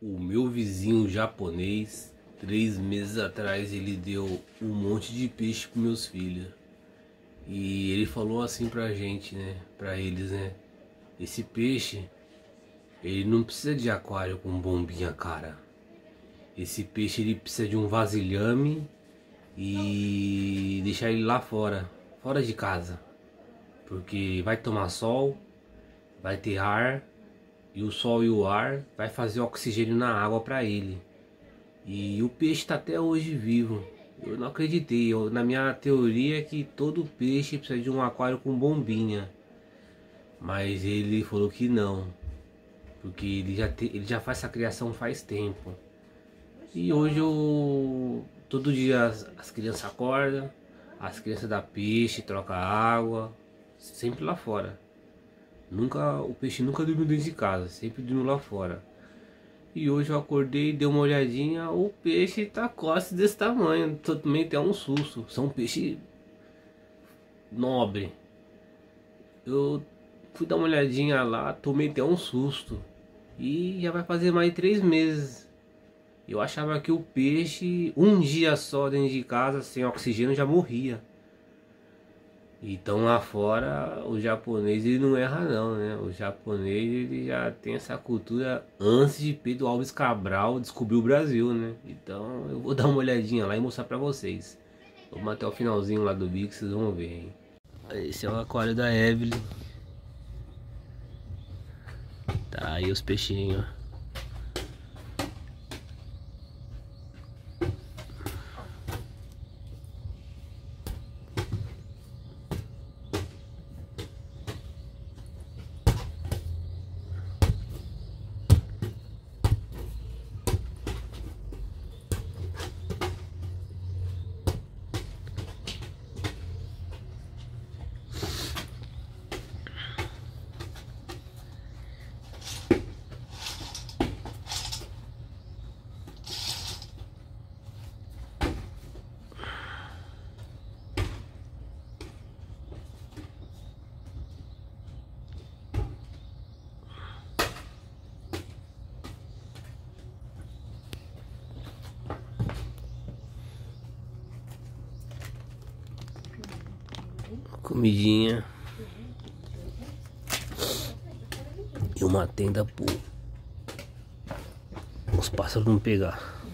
o meu vizinho japonês, três meses atrás, ele deu um monte de peixe para meus filhos. E ele falou assim pra gente, né? Pra eles, né? Esse peixe, ele não precisa de aquário com bombinha, cara. Esse peixe ele precisa de um vasilhame e deixar ele lá fora, fora de casa. Porque vai tomar sol, vai ter ar e o sol e o ar vai fazer oxigênio na água para ele. E o peixe está até hoje vivo. Eu não acreditei. Eu, na minha teoria é que todo peixe precisa de um aquário com bombinha. Mas ele falou que não. Porque ele já, te, ele já faz essa criação faz tempo. E hoje eu. Todo dia as, as crianças acordam, as crianças dão peixe, troca água, sempre lá fora. Nunca, o peixe nunca dormiu dentro de casa, sempre dormiu lá fora. E hoje eu acordei, dei uma olhadinha, o peixe tá quase desse tamanho, também tem um susto. São peixe nobre. Eu fui dar uma olhadinha lá, tomei até um susto. E já vai fazer mais de três meses. Eu achava que o peixe, um dia só dentro de casa, sem oxigênio, já morria. Então lá fora o japonês ele não erra não, né? O japonês ele já tem essa cultura antes de Pedro Alves Cabral descobrir o Brasil, né? Então eu vou dar uma olhadinha lá e mostrar pra vocês. Vamos até o finalzinho lá do vídeo que vocês vão ver, hein? Esse é o aquário da Evelyn. Tá aí os peixinhos, comidinha e uma tenda para os pássaros não pegar.